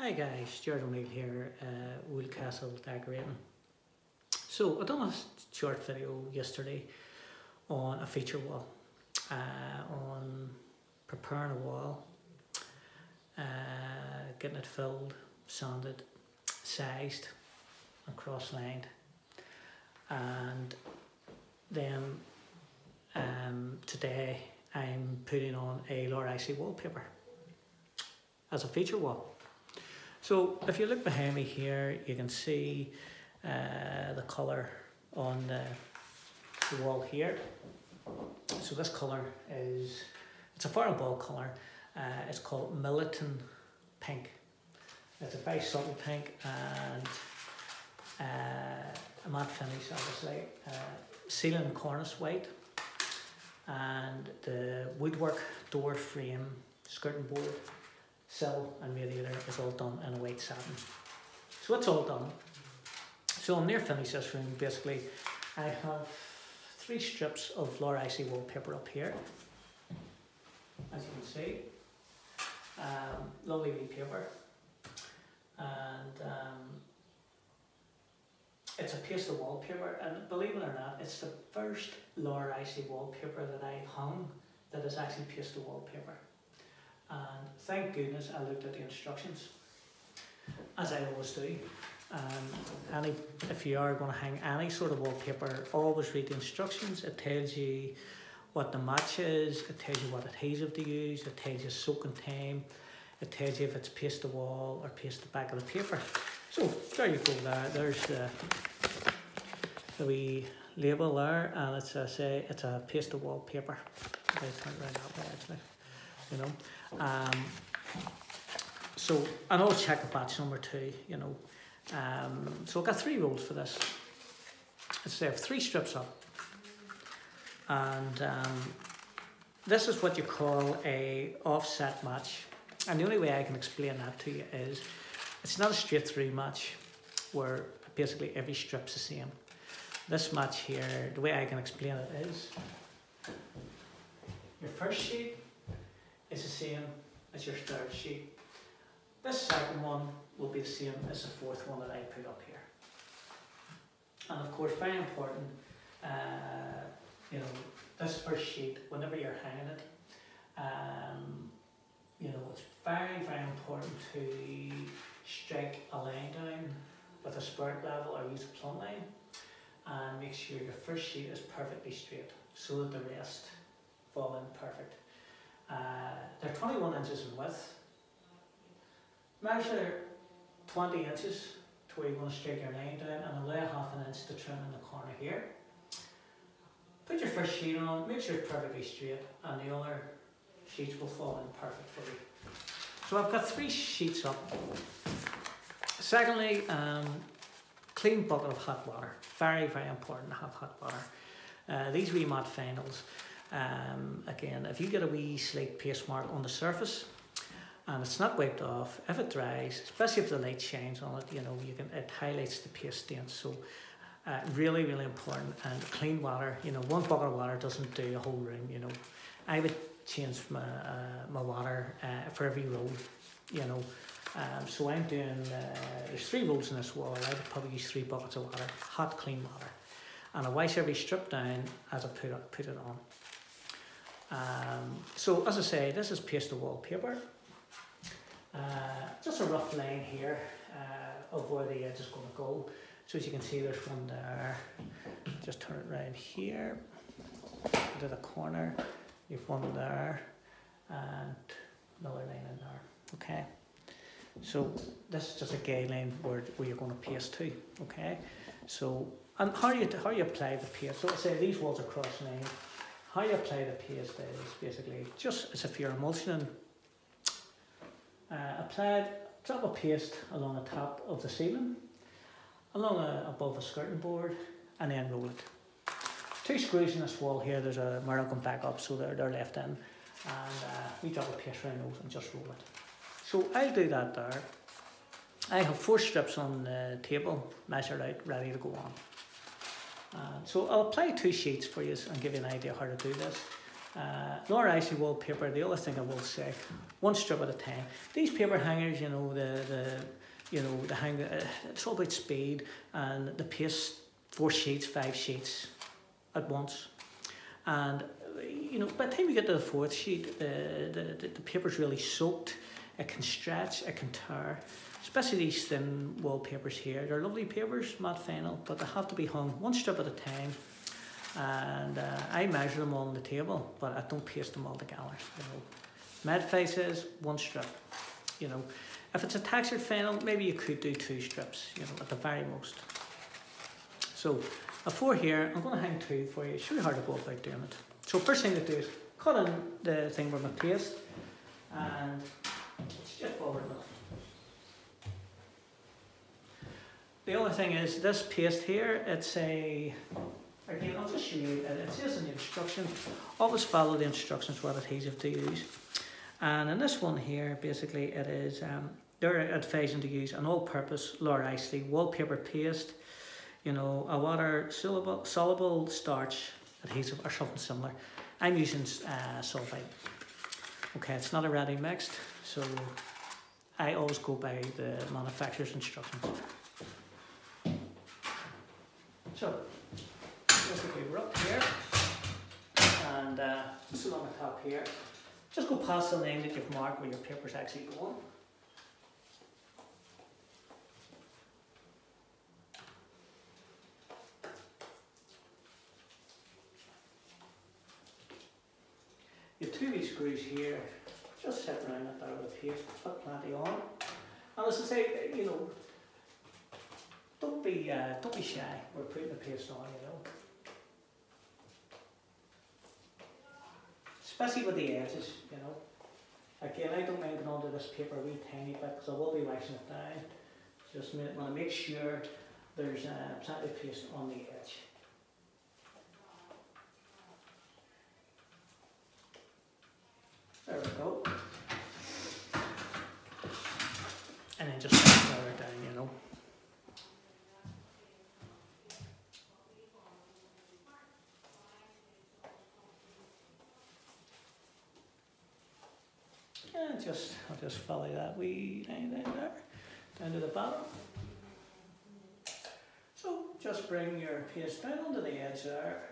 Hi guys, Stuart O'Neill here, uh, Woolcastle Decorating. So I done a short video yesterday on a feature wall, uh, on preparing a wall, uh, getting it filled, sanded, sized and cross-lined and then um, today I'm putting on a Laura Ashley wallpaper as a feature wall. So if you look behind me here, you can see uh, the colour on the, the, wall here. So this colour is, it's a Farrow & Ball colour. Uh, it's called Middleton Pink. It's a very subtle pink and uh, a matte finish obviously. Uh, ceiling cornice white and the woodwork door frame skirting board sill and radiator is all done in a white satin. So it's all done. So I'm near finished this room basically. I have three strips of Laura Ashley wallpaper up here. As you can see. Um, lovely paper. And um, it's a piece of wallpaper and believe it or not, it's the first Laura Ashley wallpaper that I hung that is actually pasted wallpaper and thank goodness I looked at the instructions as I always do. And any if you are going to hang any sort of wallpaper always read the instructions. It tells you what the match is it tells you what adhesive to use it tells you soaking time it tells you if it's paste the wall or paste the back of the paper. So there you go there there's the the wee label there and it's a say it's a paste the wall paper it around that way actually you know um, so, and I'll check a batch number two, you know. Um, so I've got three rolls for this. Let's say I have three strips up. And um, this is what you call a offset match. And the only way I can explain that to you is it's not a straight through match where basically every strip's the same. This match here, the way I can explain it is your first sheet is the same as your third sheet. This second one will be the same as the fourth one that I put up here. And of course, very important, uh, you know, this first sheet, whenever you're hanging it, um, you know, it's very, very important to strike a line down with a spirit level or use a plumb line and make sure your first sheet is perfectly straight so that the rest fall in perfect. Uh, they're 21 inches in width. Measure 20 inches to where you want to straight your line down and allow half an inch to trim in the corner here. Put your first sheet on, make sure it's perfectly straight and the other sheets will fall in perfectly. So I've got three sheets up. Secondly, um, clean bucket of hot water. Very, very important to have hot water. Uh, these wee matte vinyls, um, again, if you get a wee slight paste mark on the surface and it's not wiped off, if it dries, especially if the light shines on it, you know, you can it highlights the paste stain. So uh, really, really important. And clean water, you know, one bucket of water doesn't do a whole room, you know. I would change my, uh, my water uh, for every roll, you know. Um, so I'm doing, uh, there's three rolls in this wall, I would probably use three buckets of water, hot clean water. And I wash every strip down as I put it, put it on. Um, so as I say, this is paste the wallpaper. Uh, just a rough line here uh, of where the edge is going to go. So as you can see, there's one there. Just turn it around here into the corner. You've one there and another line in there. Okay. So this is just a guideline where, where you're going to paste to. Okay. So and how you how you apply the paste. So let's say these walls are cross line how you apply the paste is basically just as if you're emulsioning. Uh, apply drop a paste along the top of the ceiling, along a, above a skirting board, and then roll it. Two screws in this wall here, there's a mirror back up so they're, they're left in. And uh, we drop a paste around those and just roll it. So I'll do that there. I have four strips on the table, measured out, ready to go on. Uh, so I'll apply two sheets for you and give you an idea how to do this. Uh, Laura Ashley wallpaper, the other thing I will say, one strip at a time. These paper hangers, you know, the, the you know, the hang, uh, it's all about speed and the pace, four sheets, five sheets at once. And, you know, by the time you get to the fourth sheet, uh, the, the, the paper's really soaked. It can stretch, it can tear. Especially these thin wallpapers here. They're lovely papers, matte vinyl, but they have to be hung one strip at a time and uh, I measure them on the table, but I don't paste them all together. You know, Medfay says one strip. You know, if it's a textured vinyl, maybe you could do two strips. You know, at the very most. So a four here, I'm going to hang two for you. It's really hard to go about doing it. So first thing to do is cut in the thing with my paste, and it's just forward enough. The other thing is this paste here, it's a Again, I'll just show you, it says in the instructions, always follow the instructions what adhesive to use. And in this one here, basically it is, um, they're advising to use an all-purpose Laura Ashley wallpaper paste, you know, a water soluble, soluble starch adhesive or something similar. I'm using uh, Solvite. Okay, it's not a ready mixed, so I always go by the manufacturer's instructions. So, basically we're up here and uh, just along the top here. Just go past the line that you've marked where your paper's actually going your two wee screws here just set around it there with paste put plenty on. And as I say you know don't be uh, don't be shy we're putting the paste on you know especially with the edges, you know. Again, I don't mind going onto this paper a wee tiny bit because I will be washing it down. Just want to make sure there's uh, plenty of paste on the edge. There we go. And then just further down, you know. And just, I'll just follow that wee line down there, down to the bottom. So just bring your paste down onto the edge there.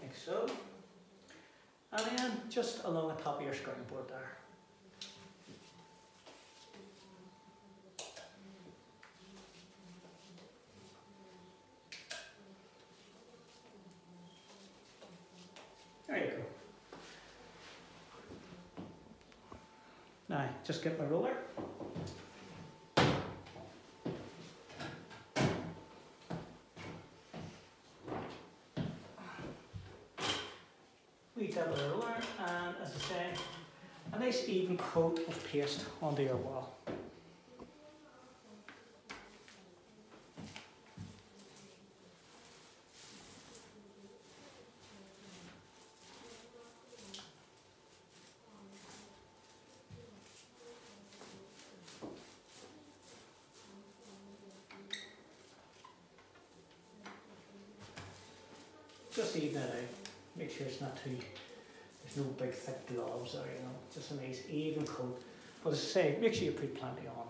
Like so. And then just along the top of your skirting board there. Now, just get my roller. We double roller and as I say, a nice even coat of paste onto your wall. Just even it out. Make sure it's not too, there's no big thick globs or, you know, just a nice even coat. But as I say, make sure you put plenty on.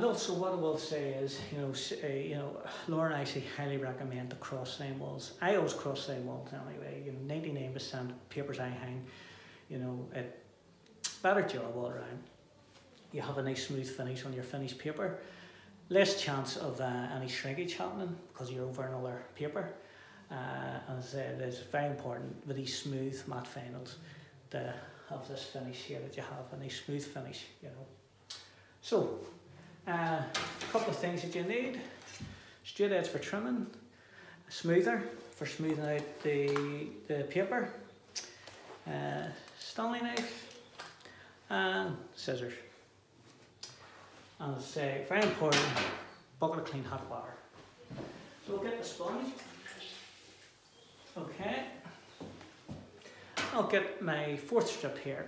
And also what I will say is, you know, uh, you know, I say highly recommend the cross-line walls. I always cross-line walls anyway. You know, 99% papers I hang, you know, it better job all around. You have a nice smooth finish on your finished paper. Less chance of uh, any shrinkage happening because you're over another paper. Uh, as I said, it's very important with these smooth matte vinyls to have this finish here that you have, a nice smooth finish, you know. So, uh, a couple of things that you need. Straight edge for trimming, a smoother for smoothing out the, the paper, uh, Stanley knife, and scissors. And as I say, very important, bucket of clean hot water. So we'll get the sponge. Okay. I'll get my fourth strip here.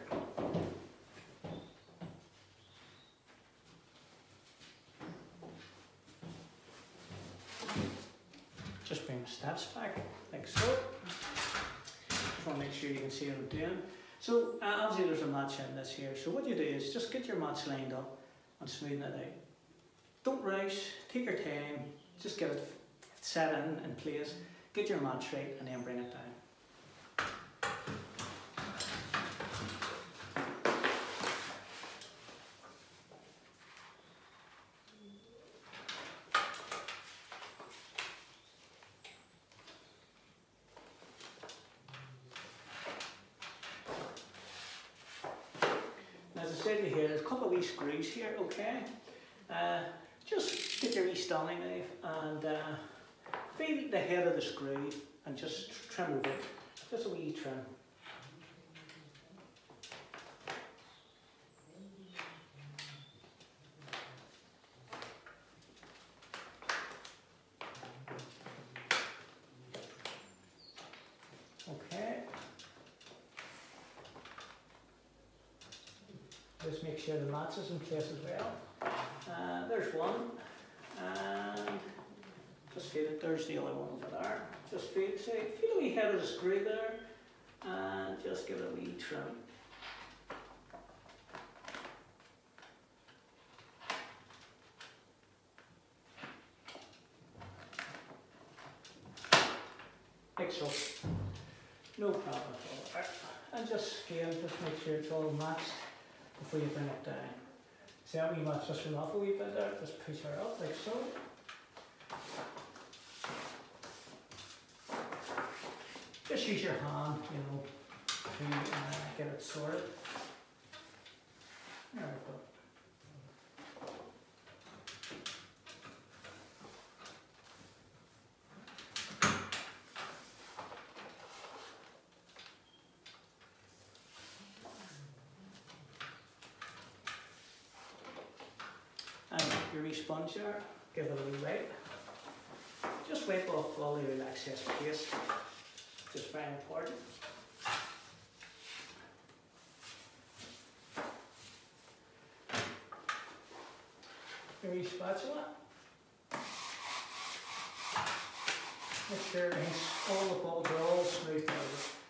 Just bring the steps back, like so. Just want to doing. So uh, obviously there's a match in this here. So what you do is just get your match lined up and smoothing it out. Don't rush, take your time, just get it set in in place, get your match right and then bring it down. As I said to you here, there's a here, okay? Uh, just get your Stanley knife and uh, feel the head of the screw and just trim it. Just a wee trim. Okay. Sure the is in place as well. Uh, there's one. And just feel it, there's the other one over there. Just feel, say, feel a wee head of the screw there. And just give it a wee trim. Like so. No problem at all. And just scale, just make sure it's all matched before you bring it down. See how we match just went off a wee bit there, just push her up like so. Just use your hand, you know, to uh, get it sorted. There we go. And your sponge there, give it a wee wipe. Just wipe off all your excess paste, just very important. Your spatula. Make sure all the balls are all smooth over.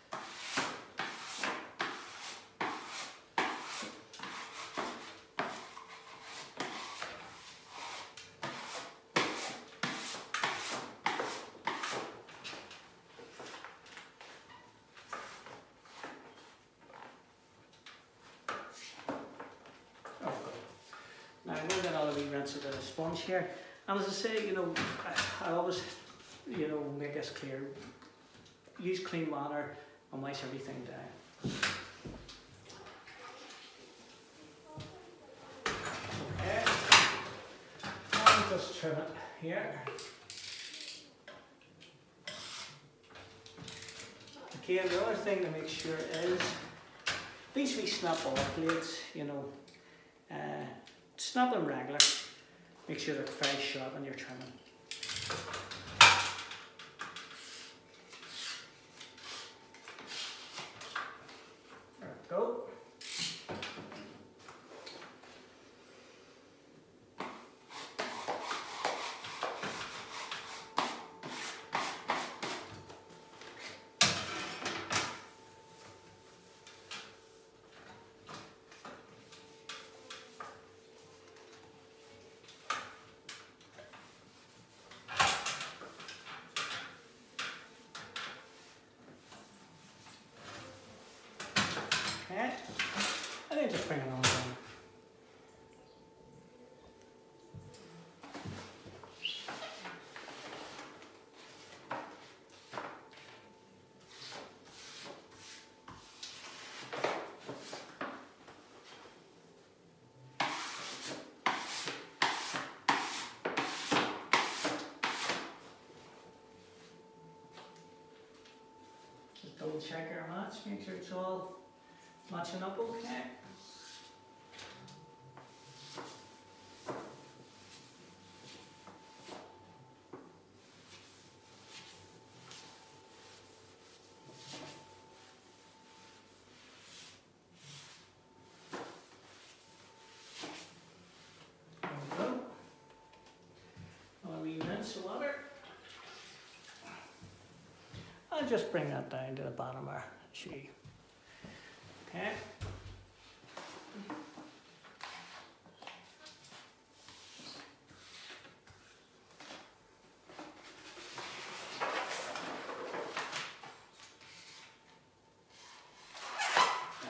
Oh, good. Now I'm going to get all the wee rinses in a sponge here. And as I say, you know, I, I always, you know, make this clear. Use clean water and wash everything down. Okay. And just trim it here. Okay, and the other thing to make sure is these wee snap off blades, you know, uh, snap them regular. Make sure they're very sharp when you're trimming. just bring another double check our match, make sure it's all matching up okay. Just bring that down to the bottom of our shoe. Okay.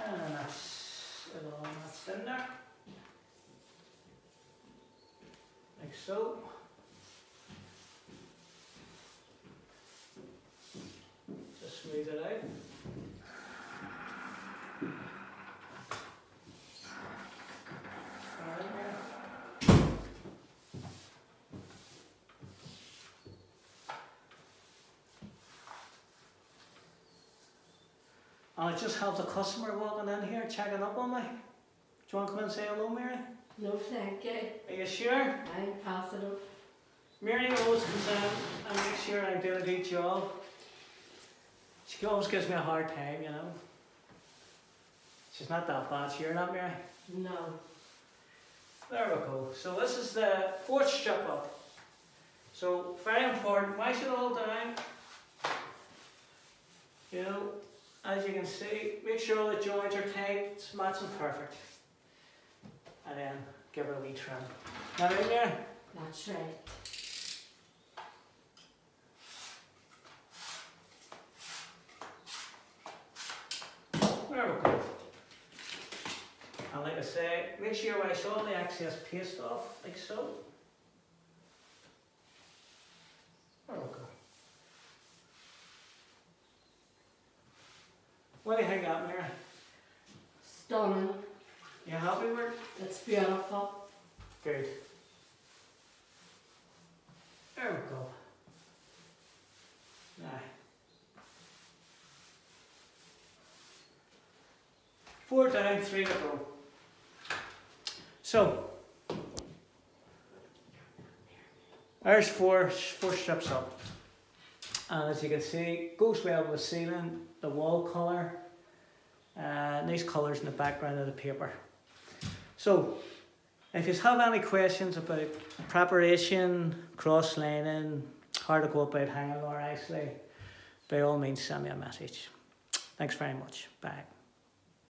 And that's it all that's in there. Like so. Just squeeze it out. I just have the customer walking in here checking up on me. Do you want to come and say hello, Mary? No, thank you. Are you sure? I'm positive. Mary always comes in and makes sure I'm doing a good job. She always gives me a hard time, you know. She's not that bad, you're not Mary. No. There we go. So this is the fourth strip up. So very important, wash it all down. You know, as you can see, make sure all the joints are tight, it's matching perfect. And then give it a wee trim. Now in there, That's right. there we go. And like I say, make sure you wash all the excess paste off, like so. Oh, there we go. What do you think that, Mary? Stunning. You happy with it? It's beautiful. Good. There we go. Now. Four down, three to go. So, there's four, four strips up. And as you can see, goes well with the ceiling, the wall colour, uh, nice colours in the background of the paper. So, if you have any questions about preparation, cross lining, how to go about hanging or actually, by all means send me a message. Thanks very much. Bye.